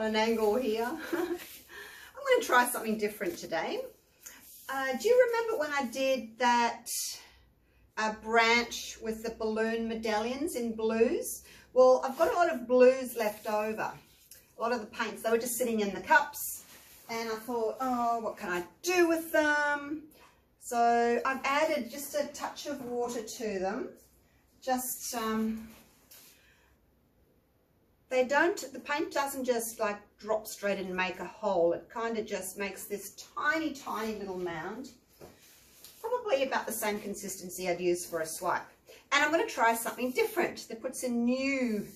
on an angle here. I'm going to try something different today. Uh, do you remember when I did that uh, branch with the balloon medallions in blues? Well, I've got a lot of blues left over. A lot of the paints, they were just sitting in the cups. And I thought, oh, what can I do with them? So I've added just a touch of water to them just um, they don't the paint doesn't just like drop straight and make a hole. It kind of just makes this tiny tiny little mound probably about the same consistency I'd use for a swipe. And I'm going to try something different that puts a new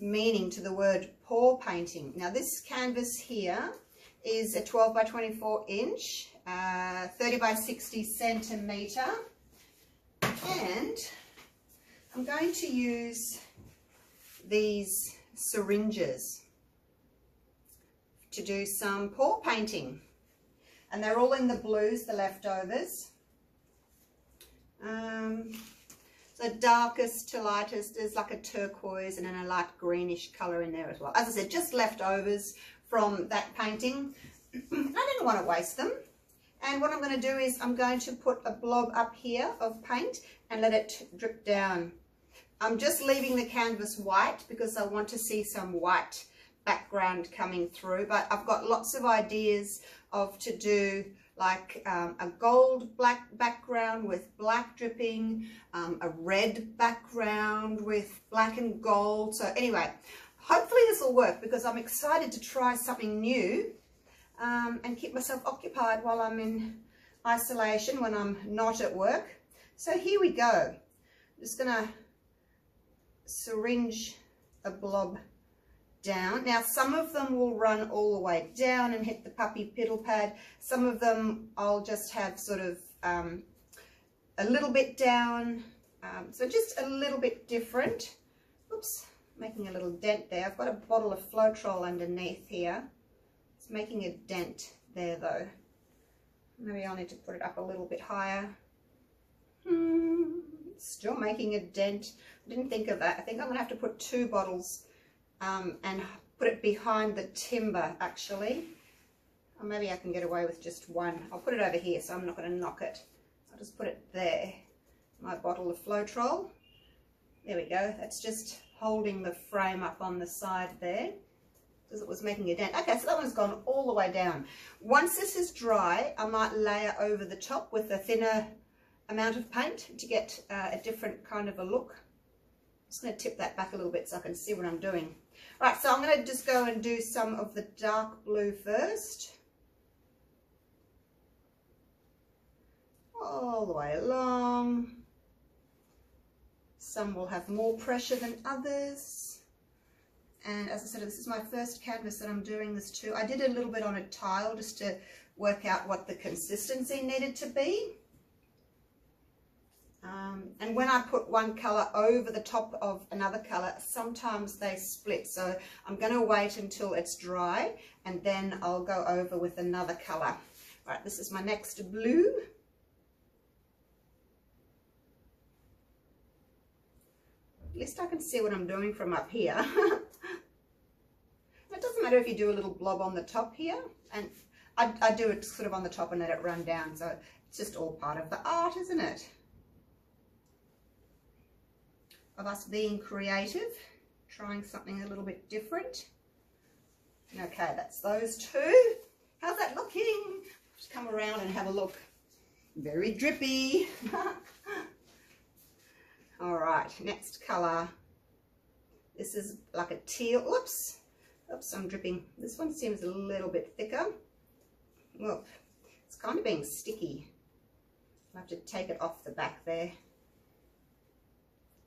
meaning to the word pour painting. Now this canvas here is a 12 by 24 inch uh, 30 by 60 centimeter. And I'm going to use these syringes to do some pour painting. And they're all in the blues, the leftovers. Um, the darkest to lightest is like a turquoise and then a light greenish colour in there as well. As I said, just leftovers from that painting. I didn't want to waste them. And what I'm going to do is I'm going to put a blob up here of paint and let it drip down I'm just leaving the canvas white because I want to see some white background coming through but I've got lots of ideas of to do like um, a gold black background with black dripping, um, a red background with black and gold. So anyway, hopefully this will work because I'm excited to try something new um, and keep myself occupied while I'm in isolation when I'm not at work. So here we go. I'm just going to syringe a blob down. Now some of them will run all the way down and hit the puppy piddle pad. Some of them I'll just have sort of um, a little bit down. Um, so just a little bit different. Oops, making a little dent there. I've got a bottle of Floetrol underneath here. It's making a dent there though. Maybe I'll need to put it up a little bit higher. Still making a dent. I didn't think of that. I think I'm going to have to put two bottles um, and put it behind the timber actually. Or maybe I can get away with just one. I'll put it over here so I'm not going to knock it. I'll just put it there. My bottle of Floetrol. There we go. That's just holding the frame up on the side there because it was making a dent. Okay, so that one's gone all the way down. Once this is dry, I might layer over the top with a thinner amount of paint to get uh, a different kind of a look I'm just going to tip that back a little bit so I can see what I'm doing. Right, so I'm going to just go and do some of the dark blue first. All the way along. Some will have more pressure than others. And as I said, this is my first canvas that I'm doing this to. I did a little bit on a tile just to work out what the consistency needed to be. Um, and when I put one colour over the top of another colour, sometimes they split. So I'm going to wait until it's dry and then I'll go over with another colour. Right, this is my next blue. At least I can see what I'm doing from up here. it doesn't matter if you do a little blob on the top here. And I, I do it sort of on the top and let it run down. So it's just all part of the art, isn't it? Of us being creative, trying something a little bit different. Okay, that's those two. How's that looking? Just come around and have a look. Very drippy. All right, next colour. This is like a teal. Oops. Oops, I'm dripping. This one seems a little bit thicker. Well, it's kind of being sticky. i have to take it off the back there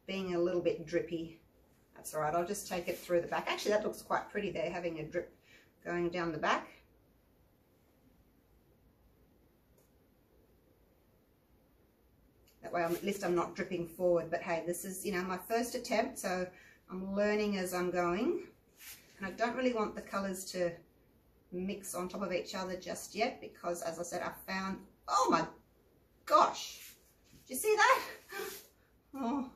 being a little bit drippy. That's all right, I'll just take it through the back. Actually, that looks quite pretty there, having a drip going down the back. That way, I'm, at least I'm not dripping forward. But hey, this is, you know, my first attempt, so I'm learning as I'm going. And I don't really want the colours to mix on top of each other just yet because, as I said, I found, oh my gosh, do you see that? Oh,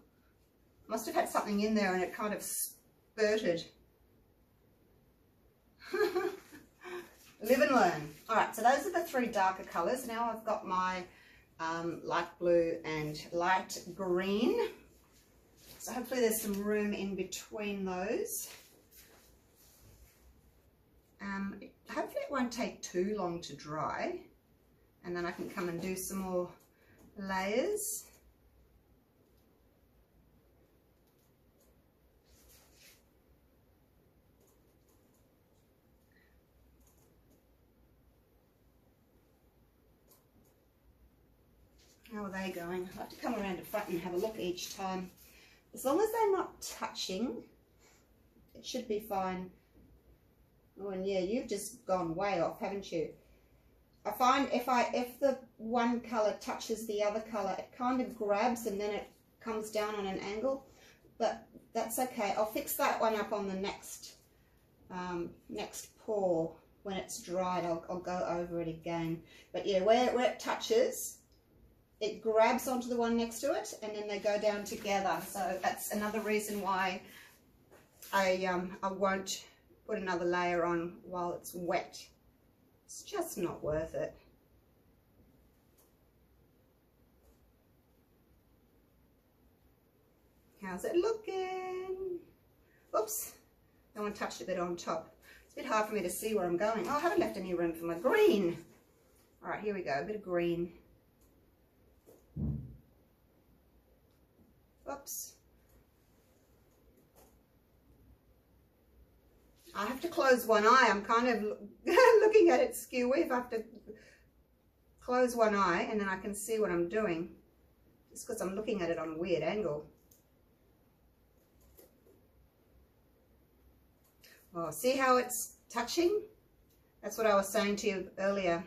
must have had something in there and it kind of spurted. Live and learn. All right, so those are the three darker colors. Now I've got my um, light blue and light green. So hopefully there's some room in between those. Um, hopefully it won't take too long to dry. And then I can come and do some more layers. How are they going? I have to come around the front and have a look each time. As long as they're not touching, it should be fine. Oh, and yeah, you've just gone way off, haven't you? I find if I if the one colour touches the other colour, it kind of grabs and then it comes down on an angle. But that's okay. I'll fix that one up on the next um, next pour when it's dried. I'll, I'll go over it again. But yeah, where, where it touches, it grabs onto the one next to it and then they go down together. So that's another reason why I, um, I won't put another layer on while it's wet. It's just not worth it. How's it looking? Oops, that one touched a bit on top. It's a bit hard for me to see where I'm going. Oh, I haven't left any room for my green. All right, here we go, a bit of green. Oops. I have to close one eye. I'm kind of looking at it skew if I have to close one eye and then I can see what I'm doing. Just because I'm looking at it on a weird angle. Oh, see how it's touching? That's what I was saying to you earlier.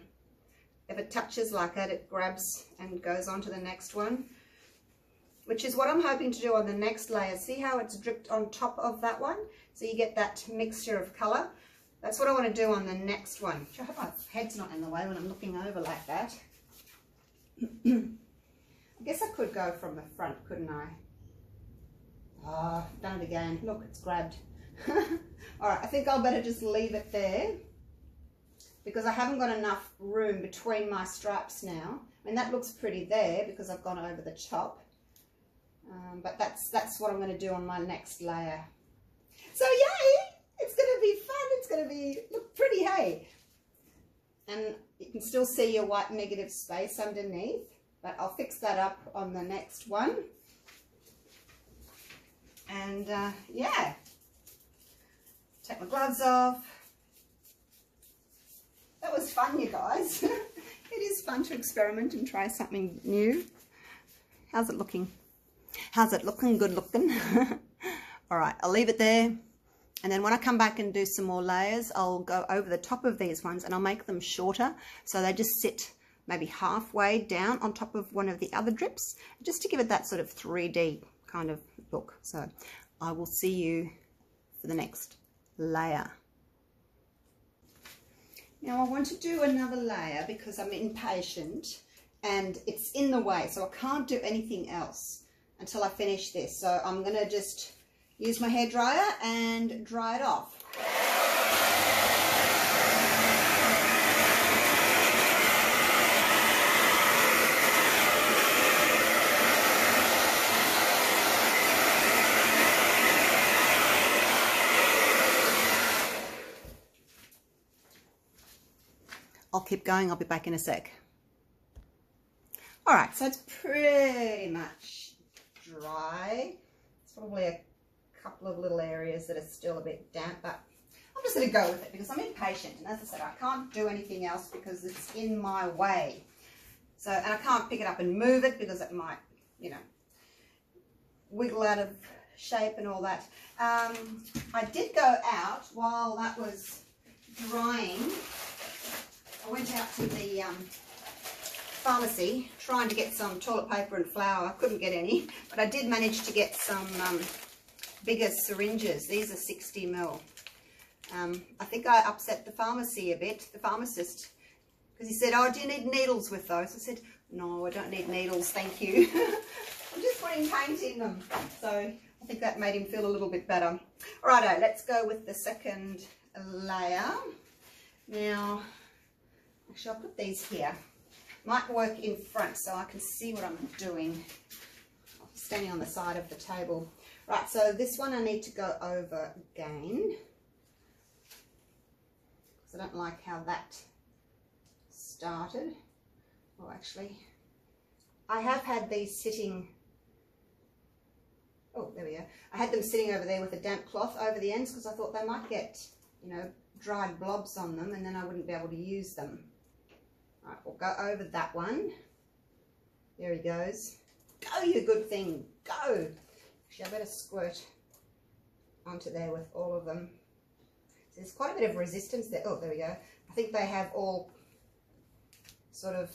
If it touches like that, it grabs and goes on to the next one, which is what I'm hoping to do on the next layer. See how it's dripped on top of that one? So you get that mixture of colour. That's what I want to do on the next one. I hope my head's not in the way when I'm looking over like that. I guess I could go from the front, couldn't I? Ah, oh, done it again. Look, it's grabbed. All right, I think I'll better just leave it there because I haven't got enough room between my stripes now. I mean, that looks pretty there because I've gone over the top. Um, but that's that's what I'm going to do on my next layer. So yay! It's going to be fun. It's going to be look pretty, hey? And you can still see your white negative space underneath. But I'll fix that up on the next one. And uh, yeah, take my gloves off. That was fun, you guys. it is fun to experiment and try something new. How's it looking? How's it looking? Good looking. All right, I'll leave it there. And then when I come back and do some more layers, I'll go over the top of these ones and I'll make them shorter. So they just sit maybe halfway down on top of one of the other drips, just to give it that sort of 3D kind of look. So I will see you for the next layer. Now I want to do another layer because I'm impatient and it's in the way so I can't do anything else until I finish this. So I'm going to just use my hair dryer and dry it off. I'll keep going. I'll be back in a sec. All right, so it's pretty much dry. It's probably a couple of little areas that are still a bit damp, but I'm just going to go with it because I'm impatient. And as I said, I can't do anything else because it's in my way. So, and I can't pick it up and move it because it might, you know, wiggle out of shape and all that. Um, I did go out while that was drying I went out to the um, pharmacy trying to get some toilet paper and flour. I couldn't get any, but I did manage to get some um, bigger syringes. These are 60 mil. Um, I think I upset the pharmacy a bit, the pharmacist, because he said, oh, do you need needles with those? I said, no, I don't need needles, thank you. I'm just putting paint in them. So I I think that made him feel a little bit better. Righto, let's go with the second layer. Now, actually I'll put these here. Might work in front so I can see what I'm doing. Standing on the side of the table. Right, so this one I need to go over again. Because I don't like how that started. Well, actually, I have had these sitting oh, there we go. I had them sitting over there with a damp cloth over the ends because I thought they might get, you know, dried blobs on them and then I wouldn't be able to use them. Right, we'll go over that one. There he goes. Go, you good thing. Go. Actually, I better squirt onto there with all of them. So there's quite a bit of resistance there. Oh, there we go. I think they have all sort of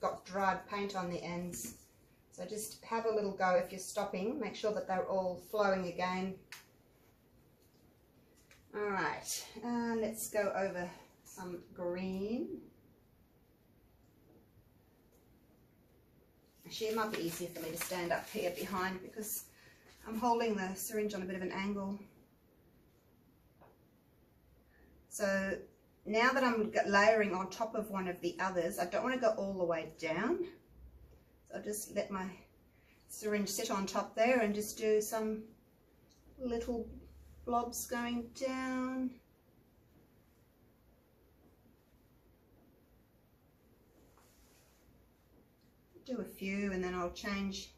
got dried paint on the ends. So just have a little go if you're stopping. Make sure that they're all flowing again. All right, uh, let's go over some green. Actually, it might be easier for me to stand up here behind because I'm holding the syringe on a bit of an angle. So now that I'm layering on top of one of the others, I don't want to go all the way down. So I'll just let my syringe sit on top there and just do some little blobs going down. Do a few and then I'll change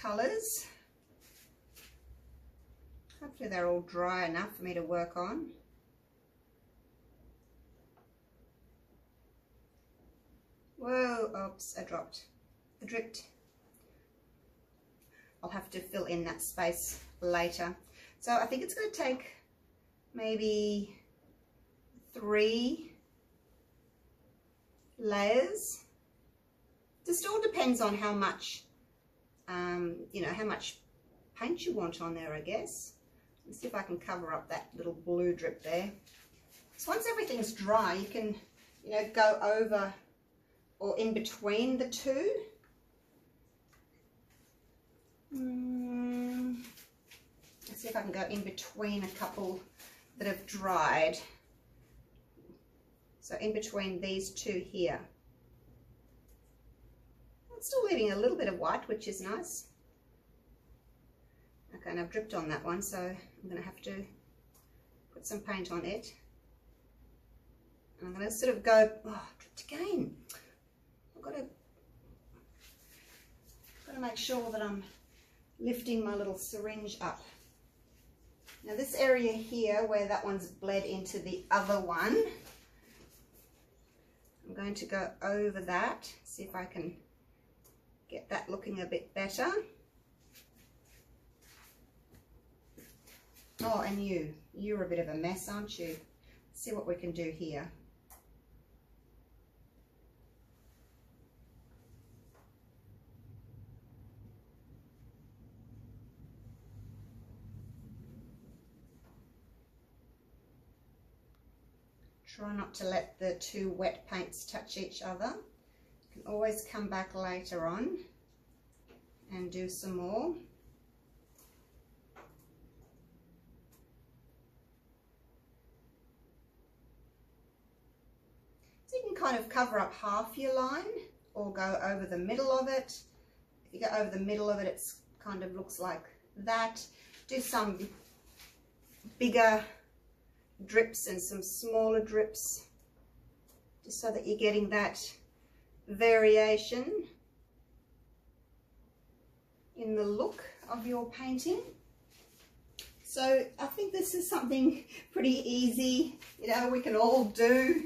colours. Hopefully they're all dry enough for me to work on. Whoa, oops, I dropped. I dripped. I'll have to fill in that space later. So I think it's going to take maybe three layers. Just all depends on how much, um, you know, how much paint you want on there, I guess. Let's see if I can cover up that little blue drip there. So once everything's dry, you can, you know, go over or in between the two. Mm, let's see if I can go in between a couple that have dried. So in between these two here. I'm still leaving a little bit of white, which is nice. Okay, and I've dripped on that one, so I'm going to have to put some paint on it. And I'm going to sort of go, oh, dripped again I've got to I've got to make sure that I'm lifting my little syringe up. Now this area here where that one's bled into the other one, I'm going to go over that, see if I can get that looking a bit better. Oh, and you, you're a bit of a mess, aren't you? Let's see what we can do here. Try not to let the two wet paints touch each other. Can always come back later on and do some more. So you can kind of cover up half your line or go over the middle of it. If you go over the middle of it, it kind of looks like that. Do some bigger drips and some smaller drips just so that you're getting that variation in the look of your painting. So I think this is something pretty easy, you know, we can all do.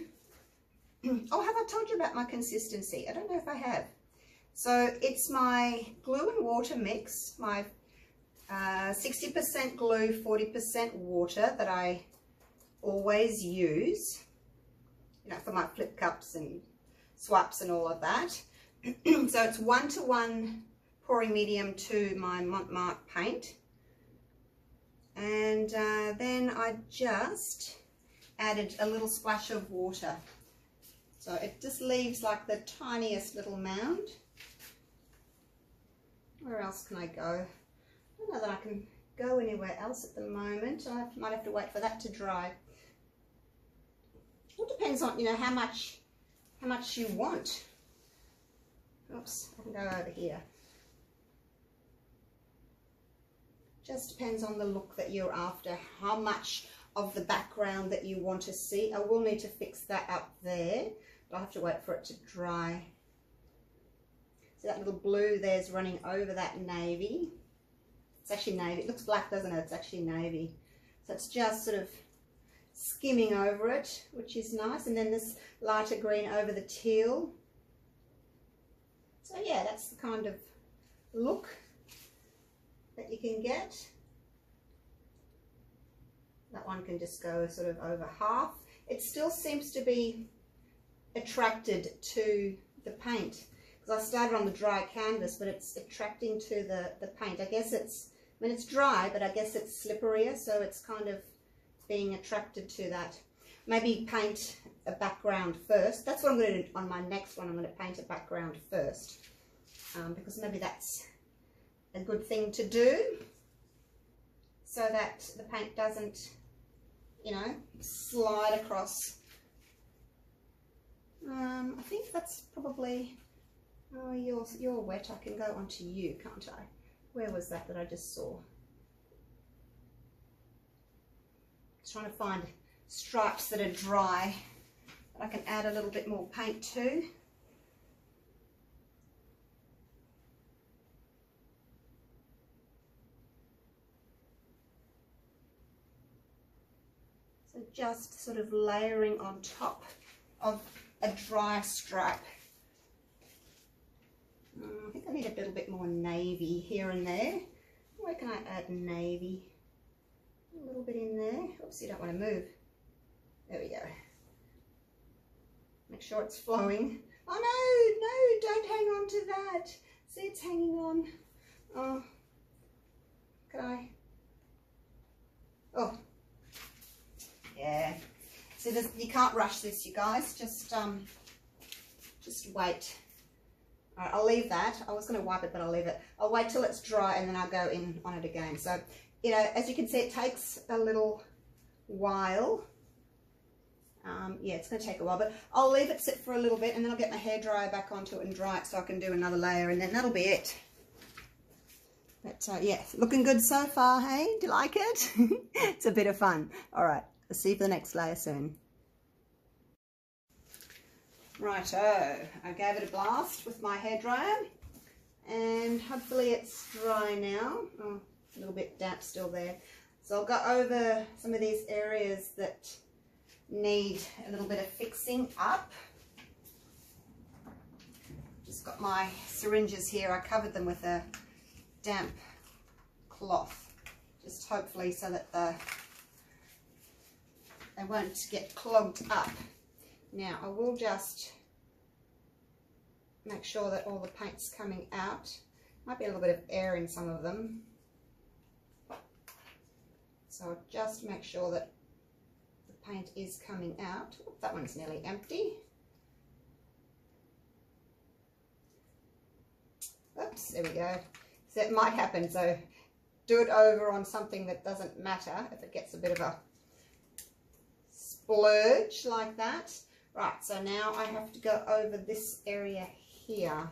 oh, have I told you about my consistency? I don't know if I have. So it's my glue and water mix, my 60% uh, glue, 40% water that I always use, you know, for my flip cups and swipes and all of that. so it's one-to-one -one pouring medium to my Mont Marte paint. And uh, then I just added a little splash of water. So it just leaves like the tiniest little mound. Where else can I go? I don't know that I can go anywhere else at the moment. I might have to wait for that to dry. It depends on, you know, how much, how much you want. Oops, I can go over here. Just depends on the look that you're after, how much of the background that you want to see. I will need to fix that up there, but I'll have to wait for it to dry. So that little blue there's running over that navy. It's actually navy. It looks black, doesn't it? It's actually navy. So it's just sort of skimming over it, which is nice. And then this lighter green over the teal. So yeah, that's the kind of look that you can get. That one can just go sort of over half. It still seems to be attracted to the paint because I started on the dry canvas, but it's attracting to the, the paint. I guess it's, I mean, it's dry, but I guess it's slipperier, so it's kind of being attracted to that. Maybe paint a background first. That's what I'm going to do on my next one. I'm going to paint a background first um, because maybe that's a good thing to do so that the paint doesn't, you know, slide across. Um, I think that's probably, oh, you're, you're wet. I can go onto you, can't I? Where was that that I just saw? Trying to find stripes that are dry that I can add a little bit more paint to. So just sort of layering on top of a dry stripe. Uh, I think I need a little bit more navy here and there. Where can I add navy? A little bit in there. Oops, you don't want to move. There we go. Make sure it's flowing. Oh no, no, don't hang on to that. See, it's hanging on. Oh, can I? Oh, yeah. See, you can't rush this, you guys. Just, um, just wait. All right, I'll leave that. I was going to wipe it, but I'll leave it. I'll wait till it's dry and then I'll go in on it again. So, you know, as you can see, it takes a little while. Um, yeah, it's going to take a while, but I'll leave it sit for a little bit and then I'll get my hair dryer back onto it and dry it so I can do another layer and then that'll be it. But uh, yeah, looking good so far, hey? Do you like it? it's a bit of fun. All right. I'll see you for the next layer soon. Righto, I gave it a blast with my hairdryer and hopefully it's dry now. Oh, a little bit damp still there. So I'll go over some of these areas that need a little bit of fixing up. Just got my syringes here. I covered them with a damp cloth, just hopefully so that the they won't get clogged up. Now I will just make sure that all the paint's coming out. Might be a little bit of air in some of them. So just make sure that the paint is coming out. that one's nearly empty. Oops, there we go. So it might happen, so do it over on something that doesn't matter if it gets a bit of a splurge like that. Right, so now I have to go over this area here.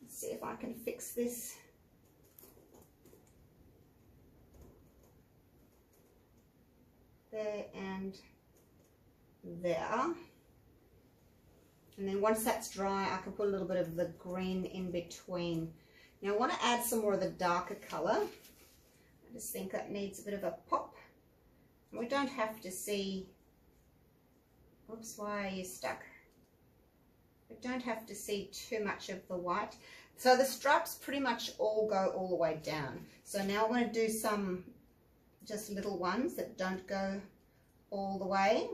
Let's see if I can fix this. There and there. And then once that's dry, I can put a little bit of the green in between. Now I want to add some more of the darker colour. I just think that needs a bit of a pop. We don't have to see, oops, why are you stuck? We don't have to see too much of the white. So the stripes pretty much all go all the way down. So now I'm going to do some just little ones that don't go all the way.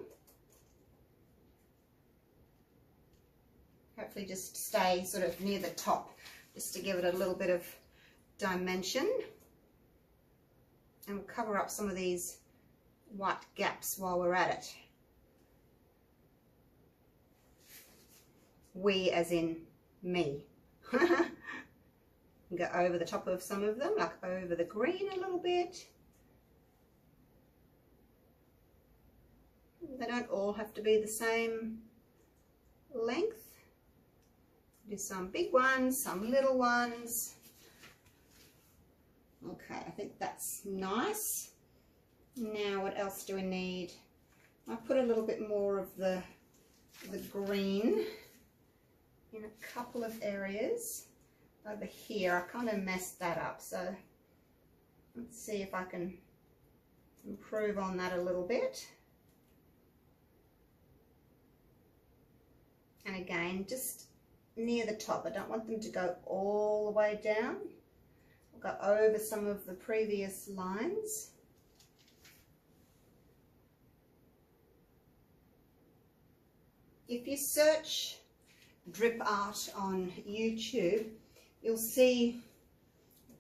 Hopefully just stay sort of near the top just to give it a little bit of dimension. And we'll cover up some of these white gaps while we're at it. We as in me. go over the top of some of them, like over the green a little bit. They don't all have to be the same length. Do some big ones, some little ones. Okay, I think that's nice. Now what else do we need? I put a little bit more of the, the green in a couple of areas over here. I kind of messed that up, so let's see if I can improve on that a little bit. And again, just near the top. I don't want them to go all the way down. I'll go over some of the previous lines. If you search drip art on YouTube, you'll see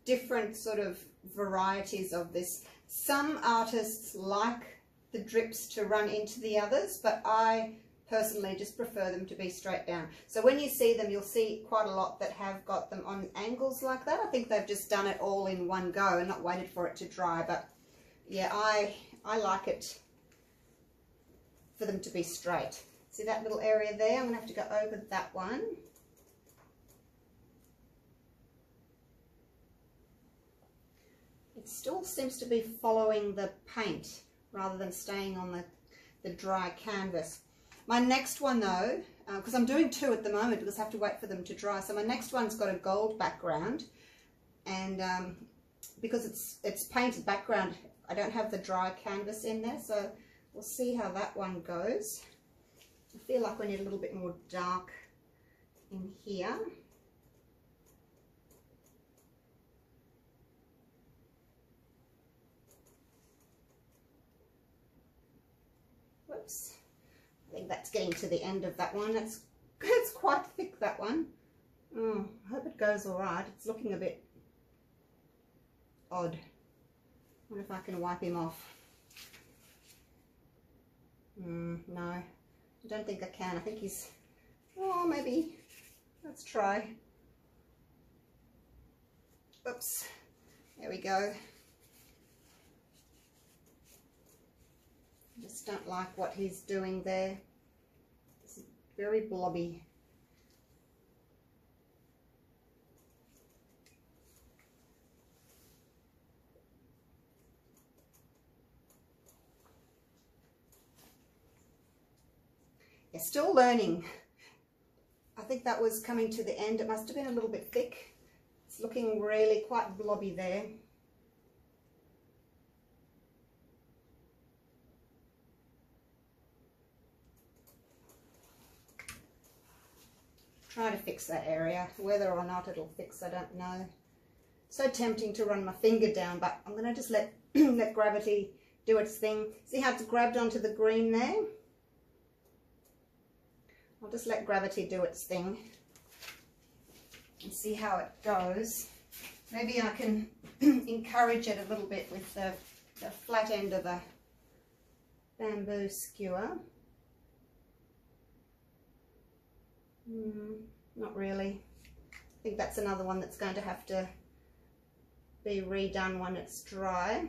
different sort of varieties of this. Some artists like the drips to run into the others, but I personally just prefer them to be straight down. So when you see them, you'll see quite a lot that have got them on angles like that. I think they've just done it all in one go and not waited for it to dry. But yeah, I, I like it for them to be straight. See that little area there? I'm going to have to go over that one. It still seems to be following the paint rather than staying on the, the dry canvas. My next one though, because uh, I'm doing two at the moment because I have to wait for them to dry. So my next one's got a gold background and um, because it's it's painted background, I don't have the dry canvas in there. So we'll see how that one goes. I feel like we need a little bit more dark in here. Whoops. I think that's getting to the end of that one. It's, it's quite thick, that one. Oh, I hope it goes all right. It's looking a bit odd. Wonder if I can wipe him off. Mm, no, I don't think I can. I think he's, oh, maybe. Let's try. Oops. There we go. Just don't like what he's doing there. It's very blobby. Still learning. I think that was coming to the end. It must have been a little bit thick. It's looking really quite blobby there. Try to fix that area. Whether or not it'll fix, I don't know. So tempting to run my finger down, but I'm going to just let, let gravity do its thing. See how it's grabbed onto the green there? I'll just let gravity do its thing and see how it goes. Maybe I can encourage it a little bit with the, the flat end of the bamboo skewer. Mm, not really. I think that's another one that's going to have to be redone when it's dry.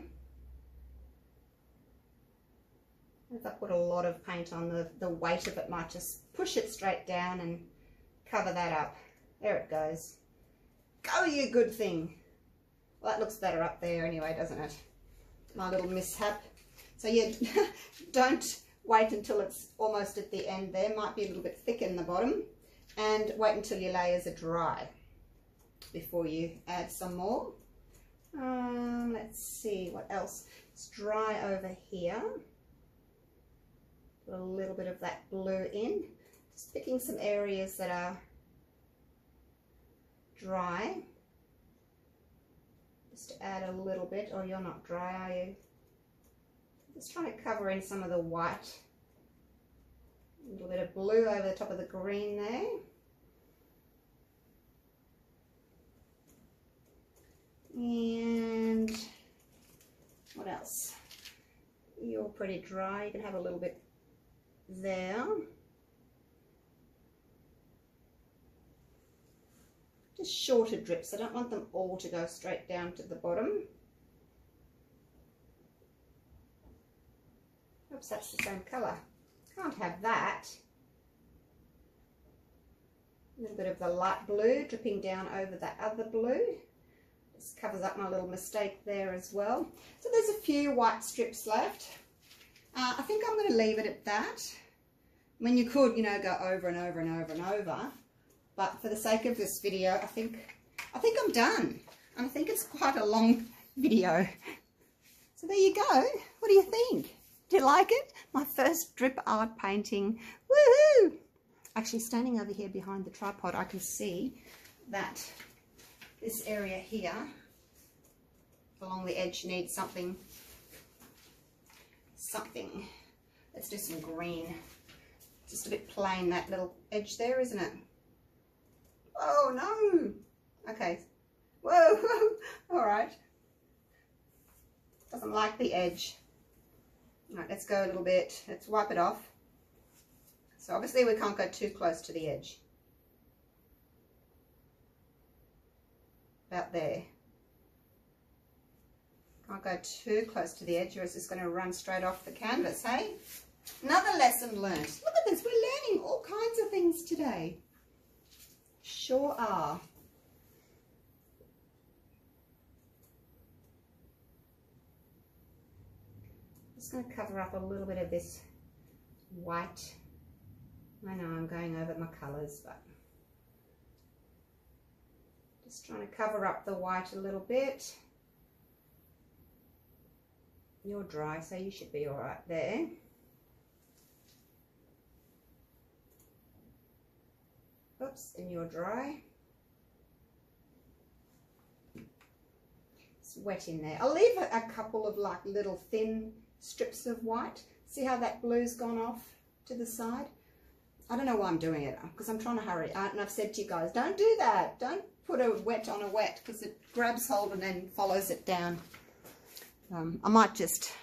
If I put a lot of paint on, the, the weight of it might just push it straight down and cover that up. There it goes. Go you good thing. Well, that looks better up there anyway, doesn't it? My little mishap. So yeah, don't wait until it's almost at the end there. Might be a little bit thick in the bottom and wait until your layers are dry before you add some more. Um, let's see what else. It's dry over here. Put a little bit of that blue in. Just picking some areas that are dry. Just to add a little bit. Oh, you're not dry, are you? Just trying to cover in some of the white a little bit of blue over the top of the green there. And what else? You're pretty dry. You can have a little bit there. just shorter drips. I don't want them all to go straight down to the bottom. Oops, that's the same colour. Can't have that. A little bit of the light blue dripping down over that other blue. This covers up my little mistake there as well. So there's a few white strips left. Uh, I think I'm going to leave it at that. I mean, you could, you know, go over and over and over and over. But for the sake of this video, I think, I think I'm done. And I think it's quite a long video. So there you go. What do you think? Do you like it? My first drip art painting. Woohoo! Actually, standing over here behind the tripod, I can see that this area here along the edge needs something, something. Let's do some green. Just a bit plain, that little edge there, isn't it? Oh, no. Okay. Whoa, all right. Doesn't like the edge. Right, let's go a little bit. Let's wipe it off. So obviously we can't go too close to the edge. About there. Can't go too close to the edge or it's just going to run straight off the canvas, hey? Another lesson learned. Look at this, we're learning all kinds of things today. Sure are. Going to cover up a little bit of this white. I know I'm going over my colours, but just trying to cover up the white a little bit. You're dry, so you should be all right there. Oops, and you're dry. It's wet in there. I'll leave a, a couple of like little thin strips of white. See how that blue's gone off to the side? I don't know why I'm doing it because I'm trying to hurry. And I've said to you guys, don't do that. Don't put a wet on a wet because it grabs hold and then follows it down. Um, I might just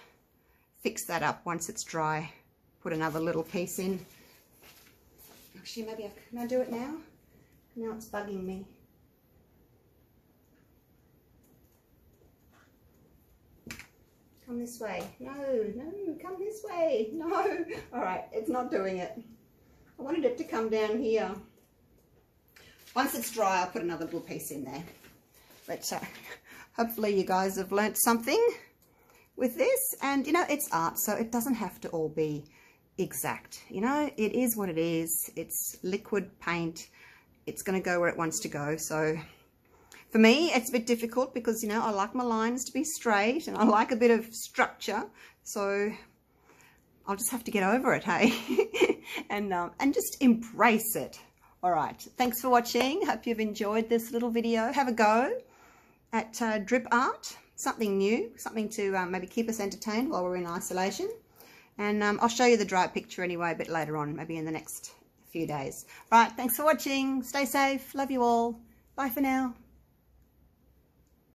fix that up once it's dry. Put another little piece in. Actually, maybe I, can I do it now? Now it's bugging me. Come this way. No, no, come this way. No. All right, it's not doing it. I wanted it to come down here. Once it's dry, I'll put another little piece in there. But uh, hopefully you guys have learnt something with this. And, you know, it's art, so it doesn't have to all be exact. You know, it is what it is. It's liquid paint. It's going to go where it wants to go. So for me, it's a bit difficult because, you know, I like my lines to be straight and I like a bit of structure. So I'll just have to get over it, hey? and, um, and just embrace it. All right. Thanks for watching. Hope you've enjoyed this little video. Have a go at uh, drip art. Something new, something to um, maybe keep us entertained while we're in isolation. And um, I'll show you the dry picture anyway a bit later on, maybe in the next few days. Right, thanks for watching. Stay safe. Love you all. Bye for now.